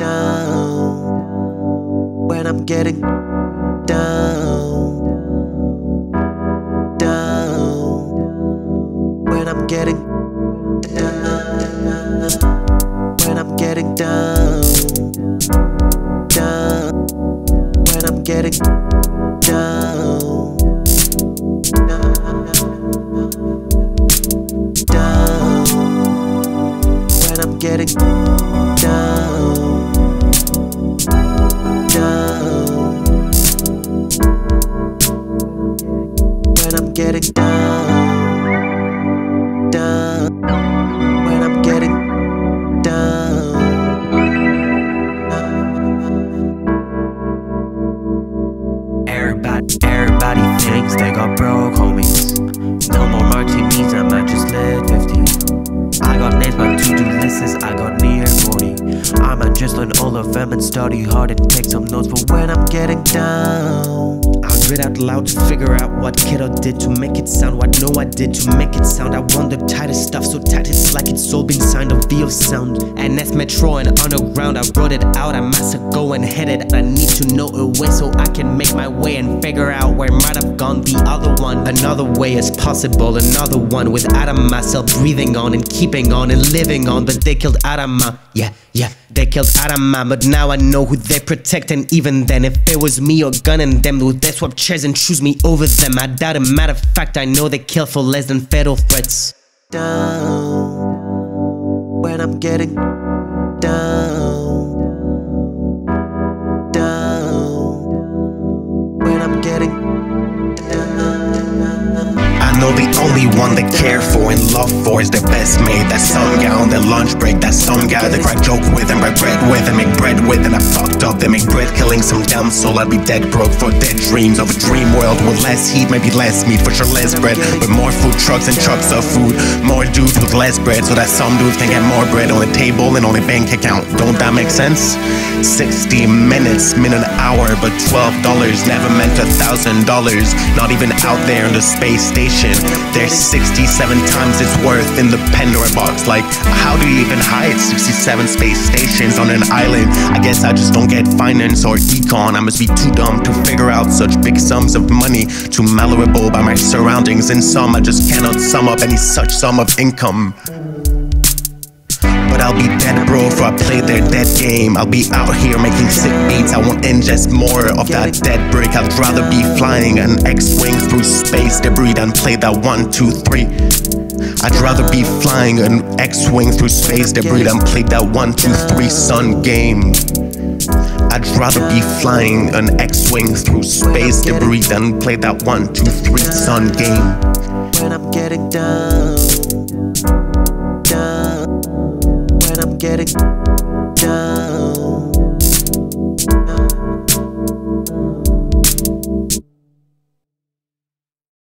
down. When I'm getting down. Down. When I'm getting I'm getting down. Down. When I'm getting down. Everybody, everybody thinks they got broke homies. No more martinis, I might just live 50. I got names, my to do lists, I got near 40. I might just learn all of them and study hard and take some notes. But when I'm getting down, Read out loud to figure out what kiddo did to make it sound. What no I did to make it sound. I want the tightest stuff, so tight it's like it's all been signed. V of sound. And that's Metro and underground. I wrote it out. I must go and hit it. I need to know a way so I can make my way and figure out where might have gone the other one. Another way is possible. Another one with Adam myself breathing on and keeping on and living on. But they killed Adama. Uh, yeah, yeah. They killed Adama, uh, but now I know who they protect. And even then, if it was me or gunning them, would they swap chairs and choose me over them? I doubt it. Matter of fact, I know they kill for less than fatal threats. down. When I'm getting down. Down. When I'm getting down. I know the only one they care for and love for is their best mate. That some guy on their lunch break, that some guy they crack joke with and break bread with and make bread with. And I fucked up, they make bread killing some damn soul. I'd be dead broke for dead dreams of a dream world with less heat, maybe less meat, for sure less bread. But more food trucks and trucks of food, more dudes with less bread, so that some dudes can get more bread on the table and on their bank account. Don't that make sense? 60 minutes, minute, an hour, but $12 never meant a thousand dollars. Not even out there in the space station. There's 67 times its worth in the Pandora box. Like, how do you even hide 67 space stations on an island? I guess I just don't get finance or econ. I must be too dumb to figure out such big sums of money. Too malleable by my surroundings. In some, I just cannot sum up any such sum of income. But I'll be dead, bro, for I play their dead game. I'll be out here making sick beats. I won't ingest more of that dead brick. I'd rather be flying an X-wing through space debris than play that one, two, three. I'd rather be flying an X-wing through space debris than play that one, two, three sun game. I'd rather be flying an X-wing through space debris than play that one, two, three sun game. When I'm getting down. I'm getting down.